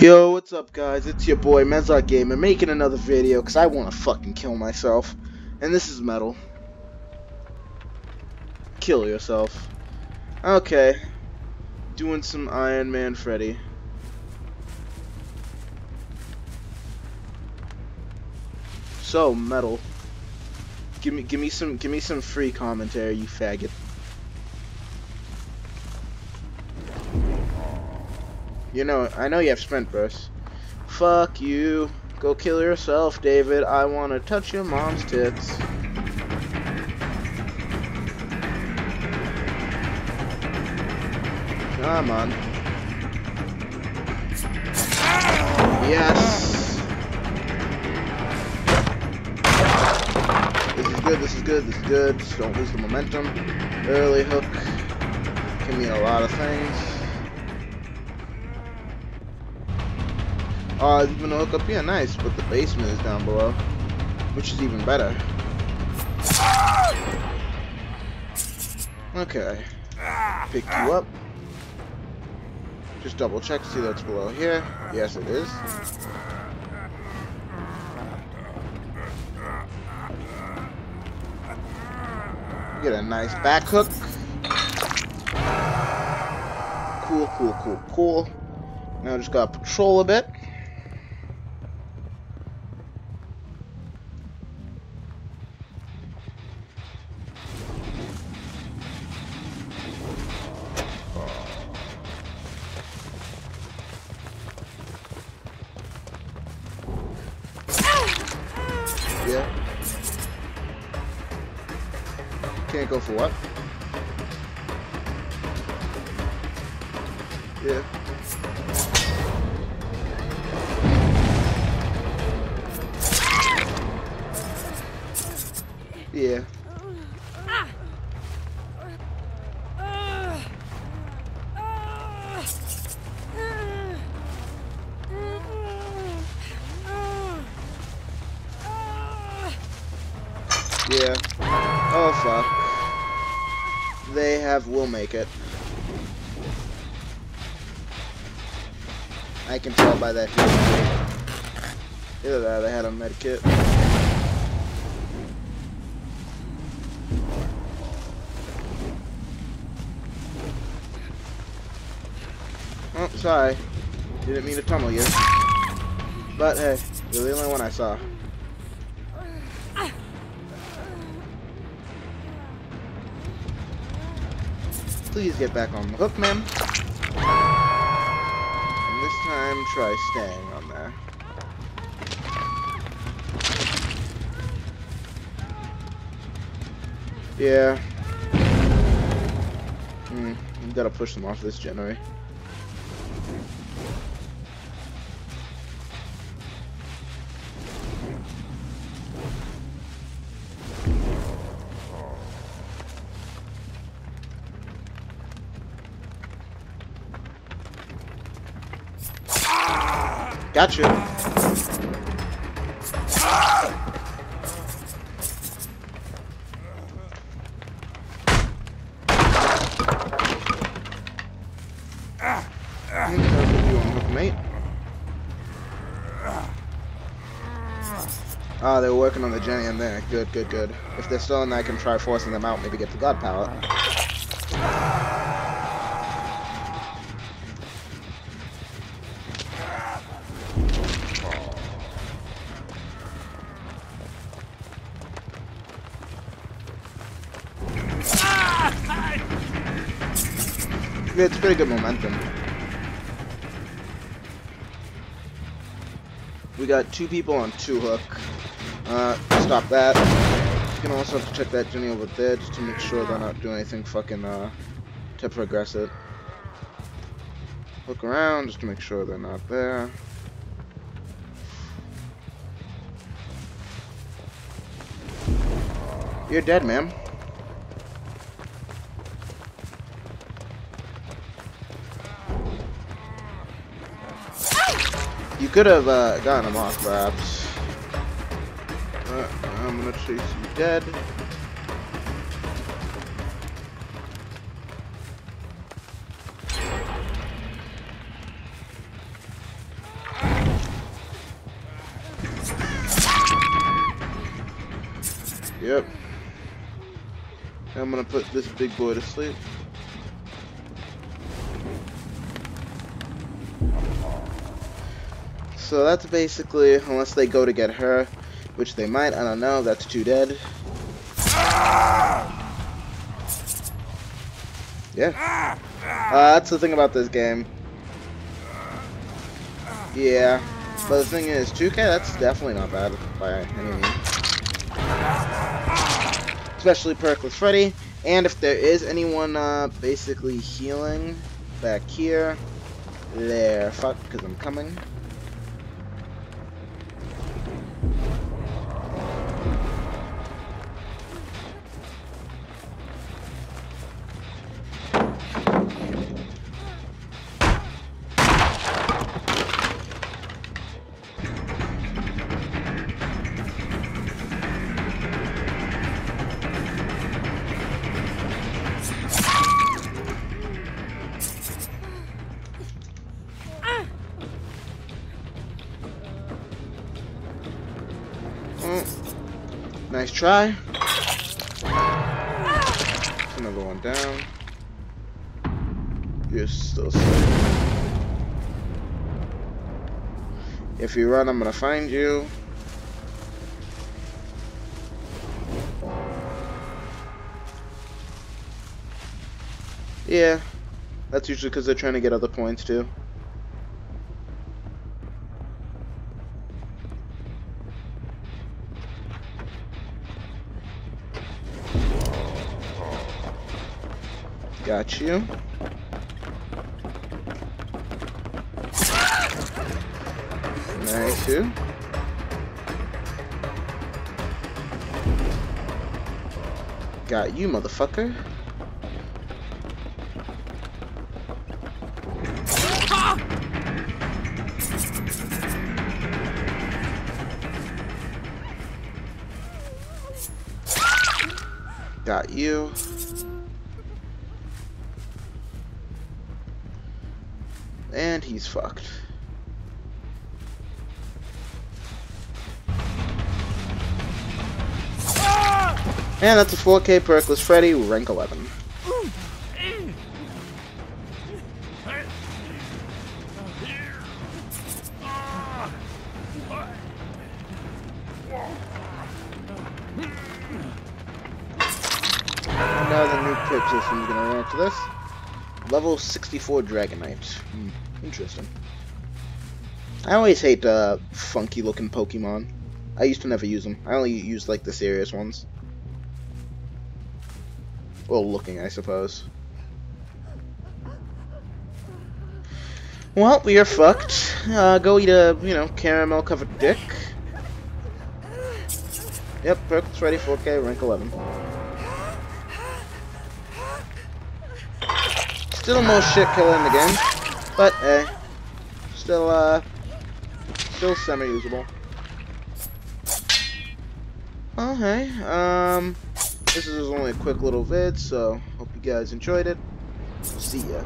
Yo, what's up guys? It's your boy Mezark Gamer making another video because I want to fucking kill myself. And this is metal. Kill yourself. Okay. Doing some Iron Man Freddy. So, metal. Give me give me some give me some free commentary, you faggot. You know, I know you have sprint burst. Fuck you. Go kill yourself, David. I want to touch your mom's tits. Come on. Yes. This is good, this is good, this is good. Just don't lose the momentum. Early hook can mean a lot of things. Uh, even a hook up here, nice, but the basement is down below, which is even better. Okay, pick you up. Just double check, see that's below here. Yes, it is. Get a nice back hook. Cool, cool, cool, cool. Now just gotta patrol a bit. Can't go for what? Yeah. Yeah. Oh fuck. They have will make it. I can tell by that healing. Either that, they had a med kit. Oh, sorry. Didn't mean to tunnel you. But hey, you're the only one I saw. Please get back on the hook, ma'am. And this time, try staying on there. Yeah. Hmm, gotta push them off this generator. Gotcha. Ah, they were working on the Jenny in there. Good, good, good. If they're still in there, I can try forcing them out, maybe get the God Pallet. It's pretty good momentum. We got two people on two hook. Uh, stop that. You can also have to check that Jenny over there just to make sure they're not doing anything fucking, uh, to progress it. Look around just to make sure they're not there. You're dead, ma'am. You could have uh, gotten him off, perhaps. Uh, I'm gonna chase you dead. Yep. I'm gonna put this big boy to sleep. So that's basically, unless they go to get her, which they might, I don't know, that's two dead. Yeah. Uh, that's the thing about this game. Yeah. But the thing is, 2K, that's definitely not bad by any means. Especially Perkless Freddy. And if there is anyone uh, basically healing back here, there. Fuck, because I'm coming. Mm. Nice try. Another one down. You're still safe. If you run, I'm gonna find you. Yeah, that's usually because they're trying to get other points too. Got you. Nice. Got you, motherfucker. Got you. And he's fucked. And that's a 4K Perkless Freddy, rank 11. Now the new pip system is gonna run to this. Level 64 Dragonite. Hmm, interesting. I always hate uh, funky looking Pokemon. I used to never use them. I only use like the serious ones. Well, looking, I suppose. Well, we are fucked. Uh, go eat a, you know, caramel covered dick. Yep, Perkless Freddy, 4K, rank 11. Still most shit killer in the game, but eh, still uh, still semi-usable. Hey, um, this is only a quick little vid, so hope you guys enjoyed it. See ya.